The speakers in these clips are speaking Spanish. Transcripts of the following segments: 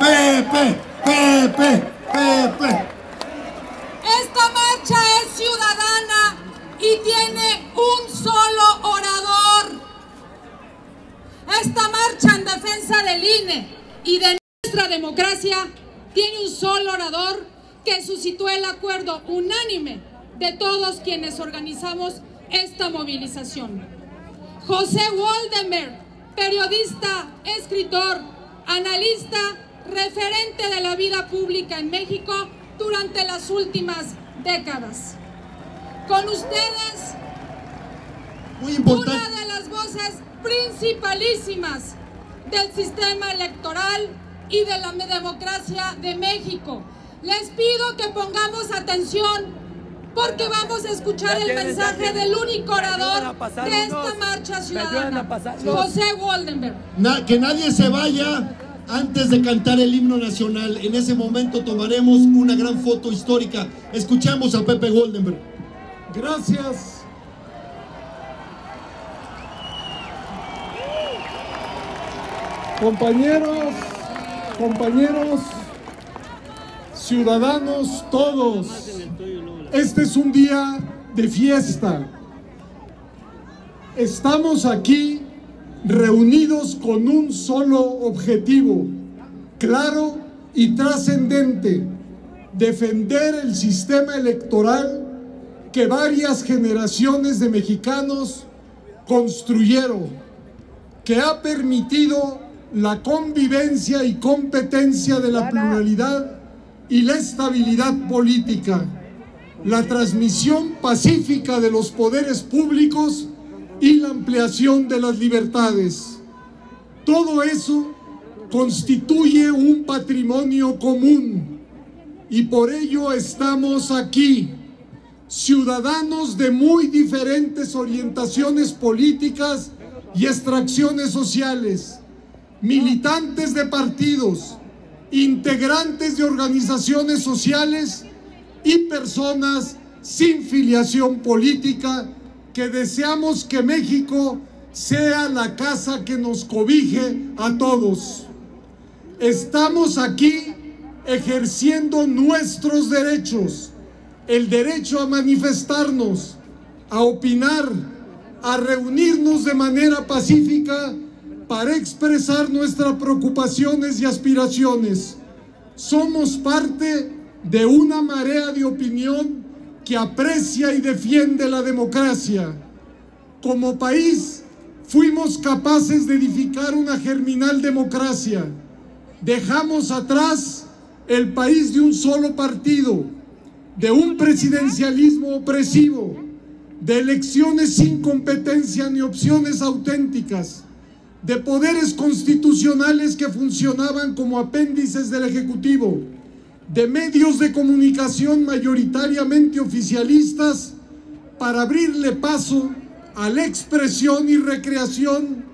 Pepe, Pepe, Pepe. Esta marcha es ciudadana y tiene un solo orador. Esta marcha en defensa del INE y de nuestra democracia tiene un solo orador que suscitó el acuerdo unánime de todos quienes organizamos esta movilización. José Waldenberg, periodista, escritor, analista, referente de la vida pública en México durante las últimas décadas. Con ustedes, Muy importante. una de las voces principalísimas del sistema electoral y de la democracia de México. Les pido que pongamos atención porque vamos a escuchar el mensaje del único orador de esta unos. marcha ciudadana. José Waldenberg. Na- que nadie se vaya antes de cantar el himno nacional. En ese momento tomaremos una gran foto histórica. Escuchamos a Pepe Goldenberg. Gracias. Compañeros, compañeros, ciudadanos todos, este es un día de fiesta. Estamos aquí reunidos con un solo objetivo, claro y trascendente, defender el sistema electoral que varias generaciones de mexicanos construyeron, que ha permitido la convivencia y competencia de la pluralidad y la estabilidad política, la transmisión pacífica de los poderes públicos y la ampliación de las libertades. Todo eso constituye un patrimonio común y por ello estamos aquí, ciudadanos de muy diferentes orientaciones políticas y extracciones sociales, militantes de partidos, integrantes de organizaciones sociales y personas sin filiación política deseamos que México sea la casa que nos cobije a todos. Estamos aquí ejerciendo nuestros derechos, el derecho a manifestarnos, a opinar, a reunirnos de manera pacífica para expresar nuestras preocupaciones y aspiraciones. Somos parte de una marea de opinión que aprecia y defiende la democracia. Como país fuimos capaces de edificar una germinal democracia. Dejamos atrás el país de un solo partido, de un presidencialismo opresivo, de elecciones sin competencia ni opciones auténticas, de poderes constitucionales que funcionaban como apéndices del Ejecutivo, de medios de comunicación mayoritariamente oficialistas para abrirle paso a la expresión y recreación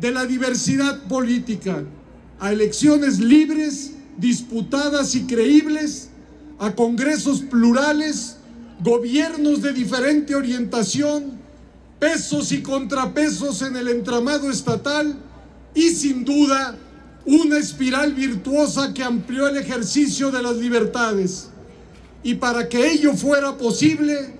de la diversidad política, a elecciones libres, disputadas y creíbles, a congresos plurales, gobiernos de diferente orientación, pesos y contrapesos en el entramado estatal y sin duda una espiral virtuosa que amplió el ejercicio de las libertades. Y para que ello fuera posible,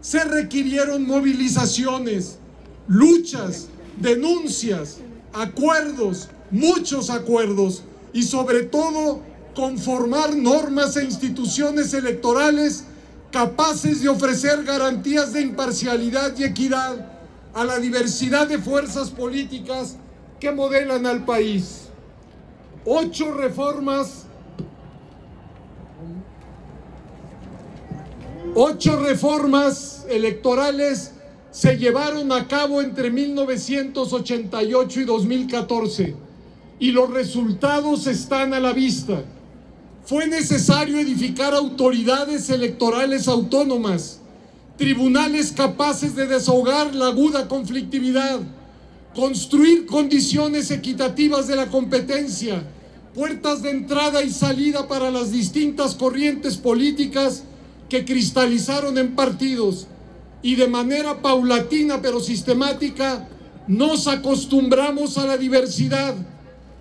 se requirieron movilizaciones, luchas, denuncias, acuerdos, muchos acuerdos y sobre todo conformar normas e instituciones electorales capaces de ofrecer garantías de imparcialidad y equidad a la diversidad de fuerzas políticas que modelan al país. Ocho reformas, ocho reformas electorales se llevaron a cabo entre 1988 y 2014 y los resultados están a la vista. Fue necesario edificar autoridades electorales autónomas, tribunales capaces de desahogar la aguda conflictividad, construir condiciones equitativas de la competencia, puertas de entrada y salida para las distintas corrientes políticas que cristalizaron en partidos y de manera paulatina pero sistemática nos acostumbramos a la diversidad,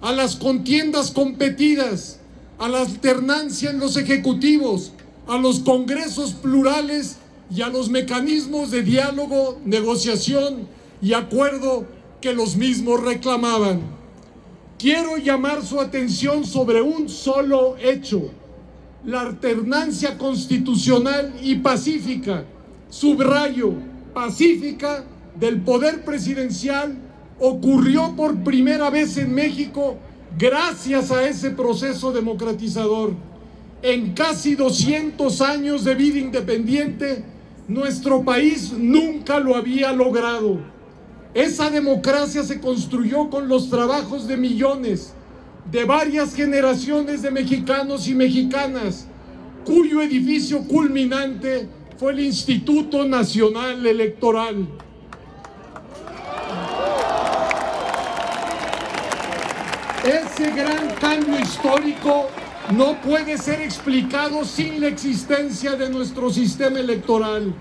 a las contiendas competidas, a la alternancia en los ejecutivos, a los congresos plurales y a los mecanismos de diálogo, negociación y acuerdo que los mismos reclamaban. Quiero llamar su atención sobre un solo hecho, la alternancia constitucional y pacífica, subrayo, pacífica del poder presidencial ocurrió por primera vez en México gracias a ese proceso democratizador. En casi 200 años de vida independiente, nuestro país nunca lo había logrado. Esa democracia se construyó con los trabajos de millones, de varias generaciones de mexicanos y mexicanas, cuyo edificio culminante fue el Instituto Nacional Electoral. Ese gran cambio histórico no puede ser explicado sin la existencia de nuestro sistema electoral.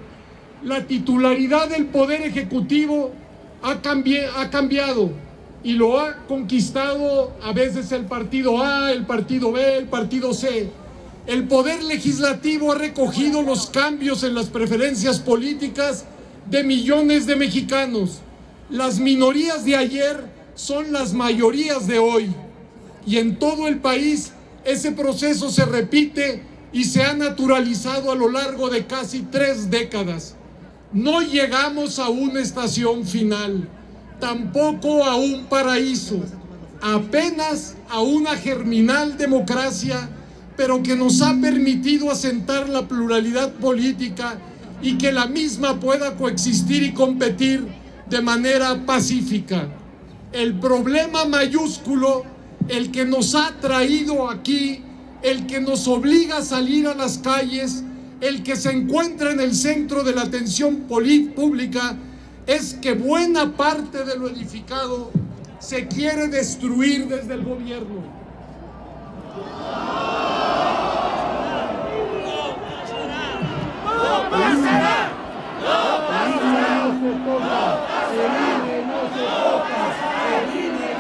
La titularidad del Poder Ejecutivo ha, cambiado y lo ha conquistado a veces el partido A, el partido B, el partido C. El Poder Legislativo ha recogido los cambios en las preferencias políticas de millones de mexicanos. Las minorías de ayer son las mayorías de hoy. Y en todo el país ese proceso se repite y se ha naturalizado a lo largo de casi tres décadas. No llegamos a una estación final, tampoco a un paraíso, apenas a una germinal democracia, pero que nos ha permitido asentar la pluralidad política y que la misma pueda coexistir y competir de manera pacífica. El problema mayúsculo, el que nos ha traído aquí, el que nos obliga a salir a las calles, el que se encuentra en el centro de la atención pública, es que buena parte de lo edificado se quiere destruir desde el gobierno. No no pasará, no se toca, el INE no se toca, el INE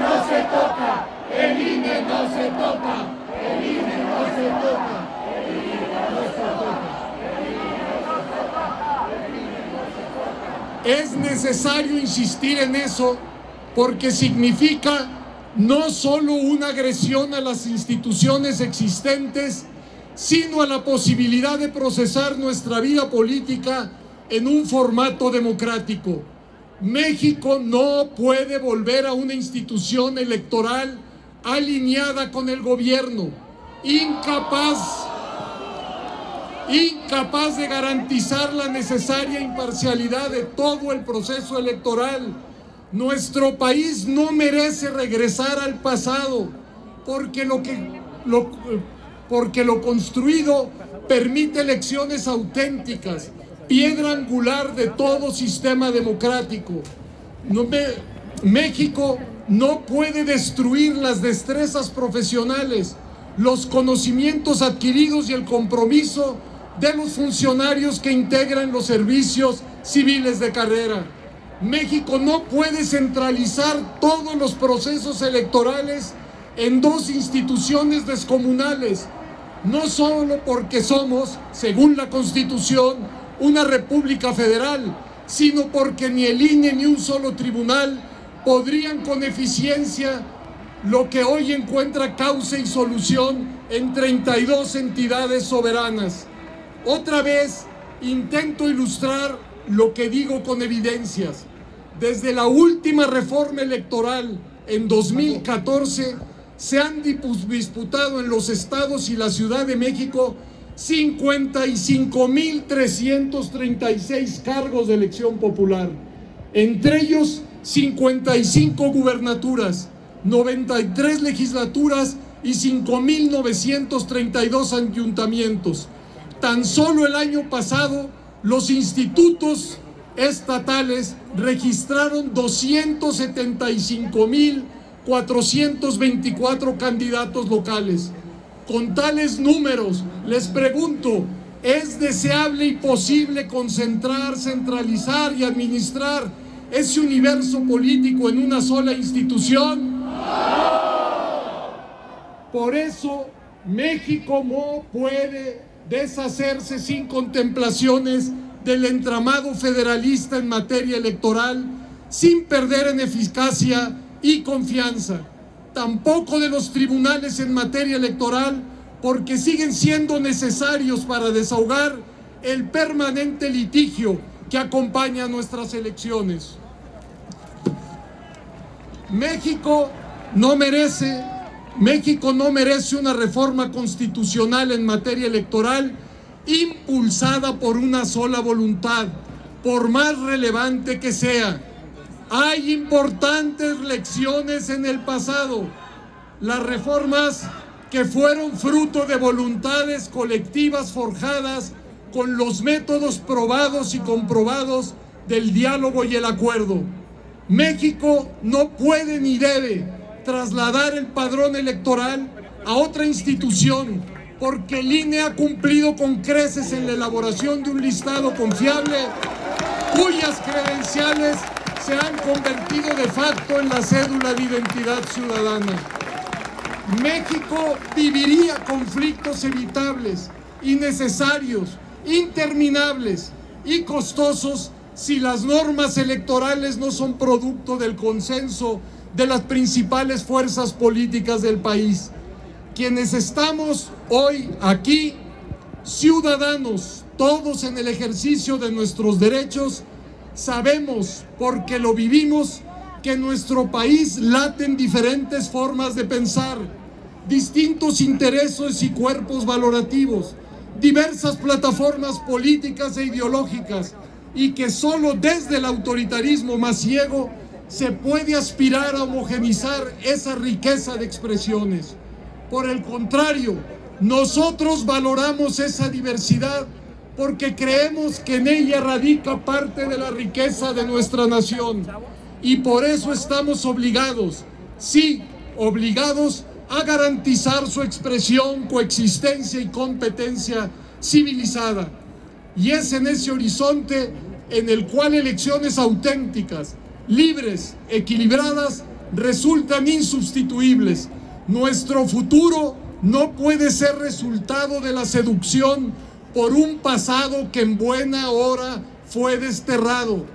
no se toca, el INE no se toca. Es necesario insistir en eso porque significa no solo una agresión a las instituciones existentes, sino a la posibilidad de procesar nuestra vida política en un formato democrático. México no puede volver a una institución electoral alineada con el gobierno, incapaz, incapaz de garantizar la necesaria imparcialidad de todo el proceso electoral. Nuestro país no merece regresar al pasado porque lo que lo, porque lo construido permite elecciones auténticas piedra angular de todo sistema democrático. México no puede destruir las destrezas profesionales, los conocimientos adquiridos y el compromiso de los funcionarios que integran los servicios civiles de carrera. México no puede centralizar todos los procesos electorales en dos instituciones descomunales, no solo porque somos, según la Constitución, una república federal, sino porque ni el INE ni un solo tribunal podrían con eficiencia lo que hoy encuentra causa y solución en 32 entidades soberanas. Otra vez intento ilustrar lo que digo con evidencias. Desde la última reforma electoral en 2014 se han disputado en los estados y la Ciudad de México 55.336 cargos de elección popular, entre ellos 55 gubernaturas, 93 legislaturas y 5.932 ayuntamientos. Tan solo el año pasado, los institutos estatales registraron 275.424 candidatos locales. Con tales números, les pregunto, ¿es deseable y posible concentrar, centralizar y administrar ese universo político en una sola institución? Por eso México no puede deshacerse sin contemplaciones del entramado federalista en materia electoral, sin perder en eficacia y confianza. Tampoco de los tribunales en materia electoral, porque siguen siendo necesarios para desahogar el permanente litigio que acompaña nuestras elecciones. México no merece, México no merece una reforma constitucional en materia electoral impulsada por una sola voluntad, por más relevante que sea. Hay importantes lecciones en el pasado. Las reformas que fueron fruto de voluntades colectivas forjadas con los métodos probados y comprobados del diálogo y el acuerdo. México no puede ni debe trasladar el padrón electoral a otra institución porque el INE ha cumplido con creces en la elaboración de un listado confiable cuyas credenciales se han convertido de facto en la cédula de identidad ciudadana. México viviría conflictos evitables, innecesarios, interminables y costosos si las normas electorales no son producto del consenso de las principales fuerzas políticas del país. Quienes estamos hoy aquí, ciudadanos, todos en el ejercicio de nuestros derechos, sabemos, porque lo vivimos, que nuestro país laten diferentes formas de pensar, distintos intereses y cuerpos valorativos, diversas plataformas políticas e ideológicas, y que solo desde el autoritarismo más ciego se puede aspirar a homogenizar esa riqueza de expresiones. Por el contrario, nosotros valoramos esa diversidad porque creemos que en ella radica parte de la riqueza de nuestra nación. Y por eso estamos obligados, sí, obligados a garantizar su expresión, coexistencia y competencia civilizada. Y es en ese horizonte en el cual elecciones auténticas, libres, equilibradas, resultan insustituibles. Nuestro futuro no puede ser resultado de la seducción por un pasado que en buena hora fue desterrado.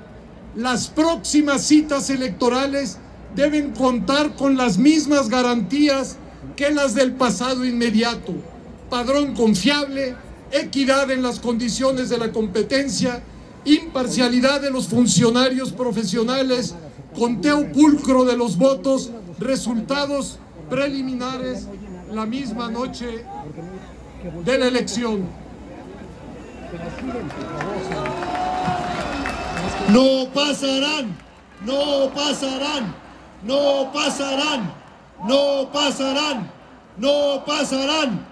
Las próximas citas electorales deben contar con las mismas garantías que las del pasado inmediato. Padrón confiable, equidad en las condiciones de la competencia, imparcialidad de los funcionarios profesionales, conteo pulcro de los votos, resultados preliminares la misma noche de la elección. No pasarán, no pasarán, no pasarán, no pasarán, no pasarán,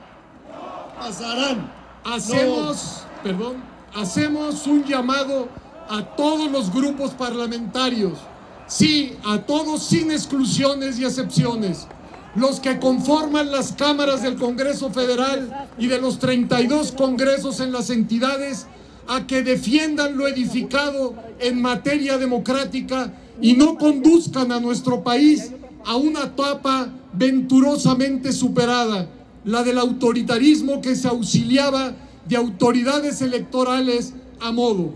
pasarán. Hacemos, perdón, hacemos un llamado a todos los grupos parlamentarios, sí, a todos sin exclusiones y excepciones, los que conforman las cámaras del Congreso Federal y de los 32 congresos en las entidades, a que defiendan lo edificado en materia democrática y no conduzcan a nuestro país a una etapa venturosamente superada, la del autoritarismo que se auxiliaba de autoridades electorales a modo.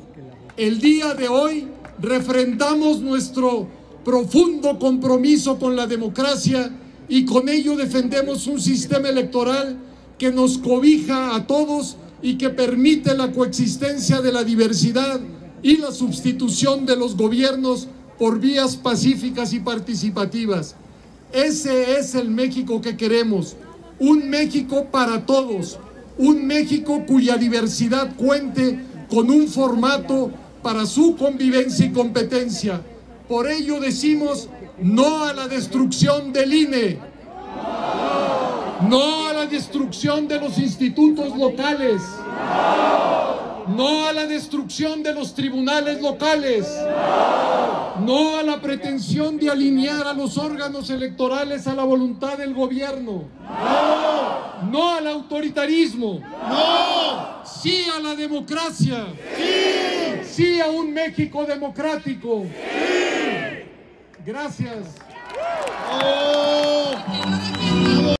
El día de hoy refrendamos nuestro profundo compromiso con la democracia y con ello defendemos un sistema electoral que nos cobija a todos y que permite la coexistencia de la diversidad y la sustitución de los gobiernos por vías pacíficas y participativas. Ese es el México que queremos, un México para todos, un México cuya diversidad cuente con un formato para su convivencia y competencia. Por ello decimos no a la destrucción del INE, no a la destrucción de los institutos locales, no a la destrucción de los tribunales locales, no a la pretensión de alinear a los órganos electorales a la voluntad del gobierno, no al autoritarismo, No, sí a la democracia, sí a un México democrático. Gracias. ¡Oh!